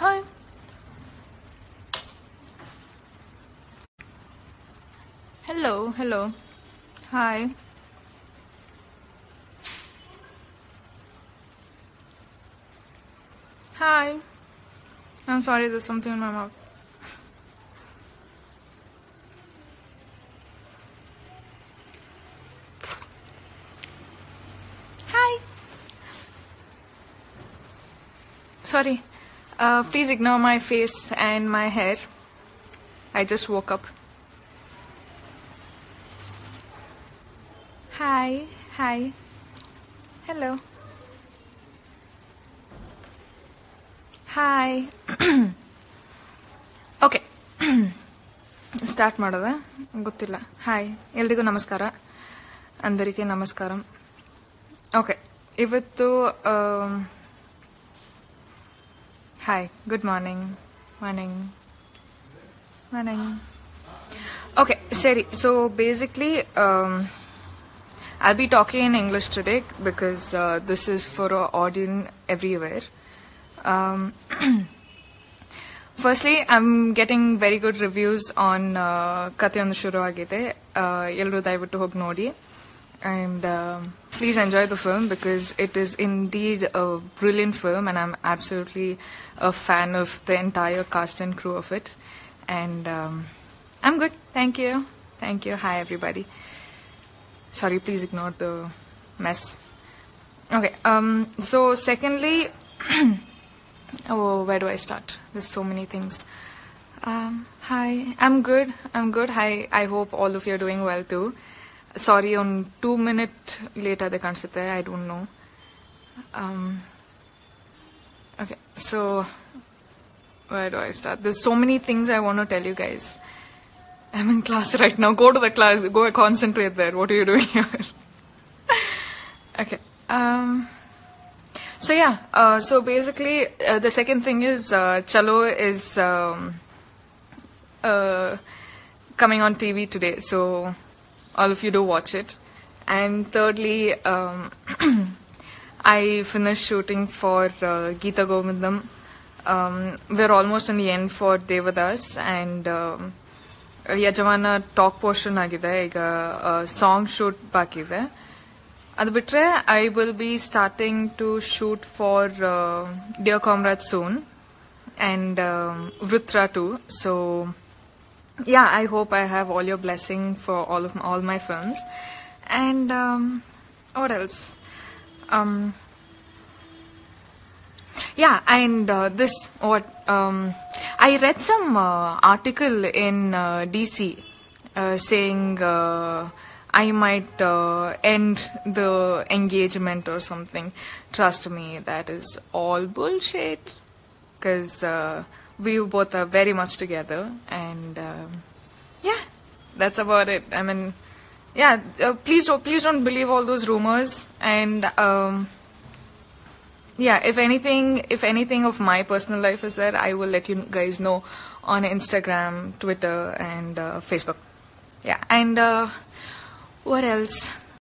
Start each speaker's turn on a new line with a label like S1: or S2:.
S1: Hi. Hello, hello. Hi. Hi. I'm sorry, there's something in my mouth. Hi. Sorry. Uh, please ignore my face and my hair. I just woke up. Hi, hi. Hello. Hi okay start ಮಾಡೋದ ಗೊತ್ತಿಲ್ಲ hi ಎಲ್ರಿಗೂ ನಮಸ್ಕಾರ ಅಂದರಿಗೆ ನಮಸ್ಕಾರ okay ಇವತ್ತು Hi, good morning. Morning. Morning. Okay, Sari, so basically, um, I'll be talking in English today because uh, this is for a audience everywhere. Um, firstly, I'm getting very good reviews on on ಕಥೆಯೊಂದು ಶುರು ಆಗಿದೆ ಎಲ್ಲರೂ Hog Nodi. ನೋಡಿ and um, please enjoy the film because it is indeed a brilliant film and I'm absolutely a fan of the entire cast and crew of it. And um, I'm good. Thank you. Thank you. Hi everybody. Sorry please ignore the mess. Okay um so secondly oh where do i start? There's so many things. Um hi. I'm good. I'm good. Hi. I hope all of you are doing well too sorry on two minute later they can't sit there i don't know um okay so where do i start there's so many things i want to tell you guys I'm in class right now. Go to the class. Go concentrate there. What are you doing here? okay. Um, so yeah. Uh, so basically, uh, the second thing is uh, Chalo is um, uh, coming on TV today. So all of you do watch it. And thirdly, um, I finished shooting for uh, Geeta Govindam. Um, we're almost in the end for Devadas and. Um, Yajamana talk portion ಆಗಿದೆ ಈಗ song shoot ಬಾಕಿ ಇದೆ ಅದು will I will be starting to shoot for Dear Comrade soon and Vritra too so yeah i hope i have all your blessing for all of all my films. And um, what else? Um, yeah and uh, this what um, i read some uh, article in uh, dc uh, saying uh, i might uh, end the engagement or something. Trust me that is all bullshit. Because we both are very much together and um yeah that's about it. I mean yeah uh, please don't please don't believe all those rumors and um, yeah if anything if anything of my personal life is there i will let you guys know on instagram twitter and uh, facebook. Yeah and uh, what else